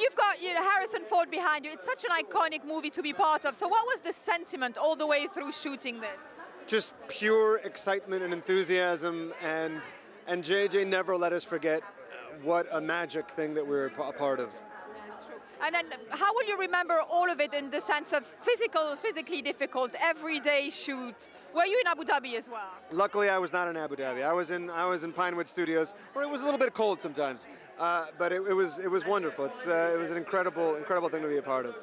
you've got you know, Harrison Ford behind you. It's such an iconic movie to be part of. So, what was the sentiment all the way through shooting this? Just pure excitement and enthusiasm, and and JJ never let us forget what a magic thing that we were a part of. And then, how will you remember all of it in the sense of physical, physically difficult, everyday shoots? Were you in Abu Dhabi as well? Luckily, I was not in Abu Dhabi. I was in I was in Pinewood Studios, where it was a little bit cold sometimes, uh, but it, it, was it was wonderful. It's uh, it was an incredible incredible thing to be a part of.